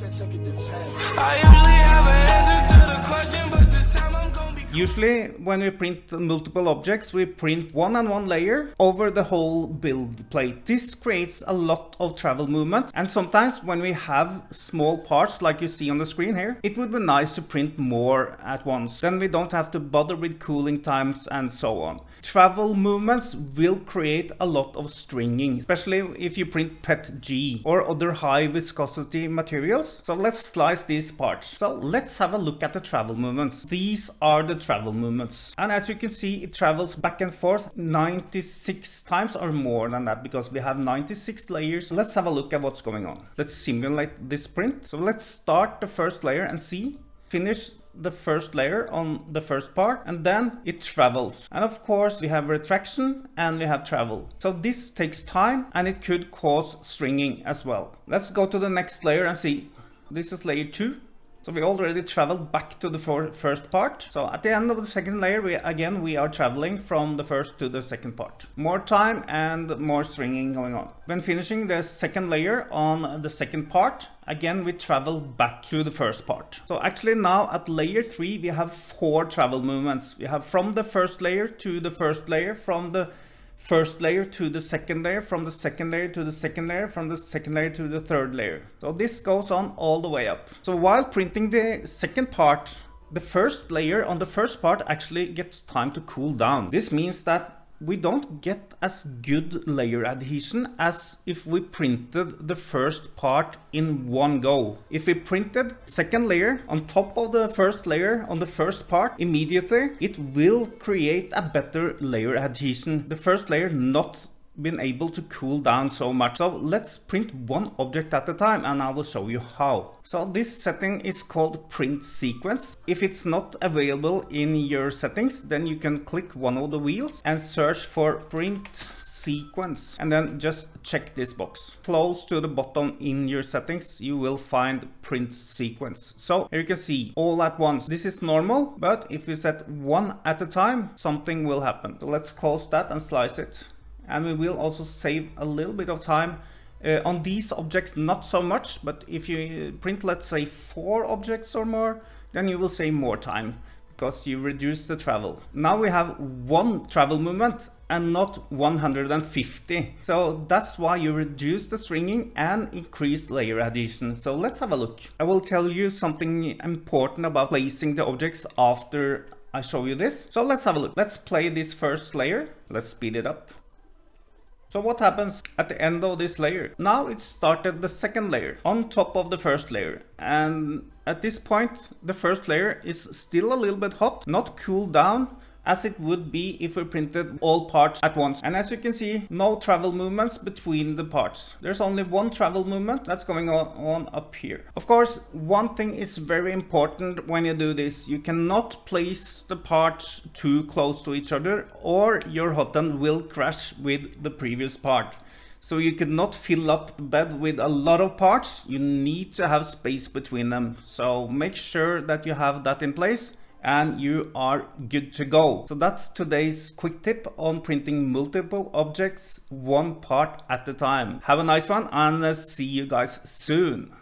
I usually have an answer Usually when we print multiple objects, we print one and one layer over the whole build plate. This creates a lot of travel movement and sometimes when we have small parts like you see on the screen here, it would be nice to print more at once. Then we don't have to bother with cooling times and so on. Travel movements will create a lot of stringing, especially if you print PETG or other high viscosity materials. So let's slice these parts. So let's have a look at the travel movements. These are the travel movements. And as you can see, it travels back and forth 96 times or more than that because we have 96 layers. Let's have a look at what's going on. Let's simulate this print. So let's start the first layer and see. Finish the first layer on the first part and then it travels. And of course we have retraction and we have travel. So this takes time and it could cause stringing as well. Let's go to the next layer and see. This is layer 2 so we already traveled back to the first part. So at the end of the second layer, we again, we are traveling from the first to the second part. More time and more stringing going on. When finishing the second layer on the second part, again, we travel back to the first part. So actually now at layer three, we have four travel movements. We have from the first layer to the first layer, from the first layer to the second layer, from the second layer to the second layer, from the second layer to the third layer. So this goes on all the way up. So while printing the second part, the first layer on the first part actually gets time to cool down. This means that we don't get as good layer adhesion as if we printed the first part in one go. If we printed second layer on top of the first layer on the first part immediately, it will create a better layer adhesion. The first layer not been able to cool down so much. So let's print one object at a time and I will show you how. So this setting is called print sequence. If it's not available in your settings, then you can click one of the wheels and search for print sequence and then just check this box. Close to the bottom in your settings you will find print sequence. So here you can see all at once. This is normal but if you set one at a time something will happen. So let's close that and slice it and we will also save a little bit of time uh, on these objects not so much but if you print let's say four objects or more then you will save more time because you reduce the travel now we have one travel movement and not 150 so that's why you reduce the stringing and increase layer adhesion so let's have a look i will tell you something important about placing the objects after I show you this. So let's have a look. Let's play this first layer. Let's speed it up. So what happens at the end of this layer? Now it started the second layer on top of the first layer. And at this point, the first layer is still a little bit hot, not cooled down, as it would be if we printed all parts at once. And as you can see, no travel movements between the parts. There's only one travel movement that's going on, up here. Of course, one thing is very important when you do this. You cannot place the parts too close to each other or your hot end will crash with the previous part. So you could not fill up the bed with a lot of parts. You need to have space between them. So make sure that you have that in place and you are good to go. So that's today's quick tip on printing multiple objects one part at a time. Have a nice one and see you guys soon.